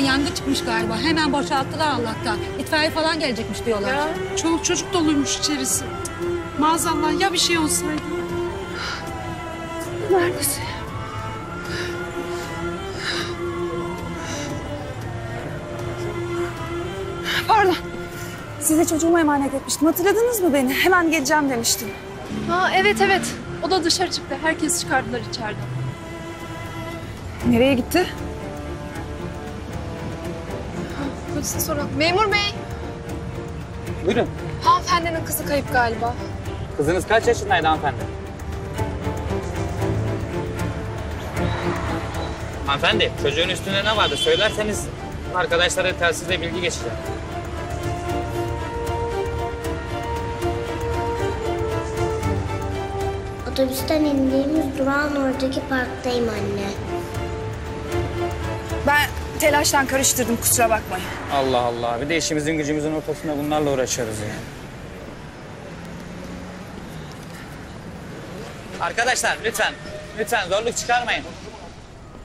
yangın çıkmış galiba. Hemen boşalttılar Allah'tan. İtfaiye falan gelecekmiş diyorlar. Ya çoluk çocuk doluymuş içerisi. Maazallah ya bir şey olsaydı. Neredesin? Pardon. Size çocuğumu emanet etmiştim. Hatırladınız mı beni? Hemen geleceğim demiştim. Ha evet evet. O da dışarı çıktı. Herkes çıkardılar içeriden. Nereye gitti? Polise soralım. Memur bey. Buyurun. Hanımefendinin kızı kayıp galiba. Kızınız kaç yaşındaydı hanımefendi? Hanımefendi, çocuğun üstünde ne vardı söylerseniz arkadaşlara telsizle bilgi geçeceğim. Otobüsten indiğimiz durağın oradaki parktayım anne. Ben telaştan karıştırdım kusura bakmayın. Allah Allah, bir de işimizin gücümüzün ortasında bunlarla uğraşıyoruz ya. Arkadaşlar lütfen, lütfen zorluk çıkarmayın.